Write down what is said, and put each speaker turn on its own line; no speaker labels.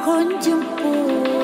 红军不。